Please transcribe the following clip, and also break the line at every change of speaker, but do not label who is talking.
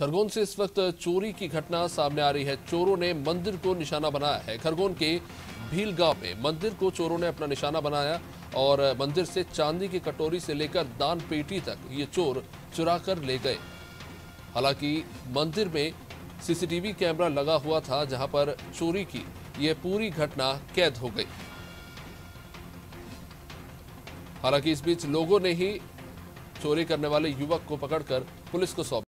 खरगोन से इस वक्त चोरी की घटना सामने आ रही है। चोरों ने मंदिर को निशाना बनाया है। खरगोन के भील गाँव में मंदिर को चोरों ने अपना निशाना बनाया और मंदिर से चांदी की कटोरी से लेकर दान पेटी तक ये चोर चुरा कर ले गए। हालाँकि मंदिर में सीसीटीवी कैमरा लगा हुआ था, जहाँ पर चोरी की ये पूरी घटना कैद हो गई। हालाँकि इस बीच लोगों ने ही चोरी करने वाले युवक को पकड़कर पुलिस को सौंपा।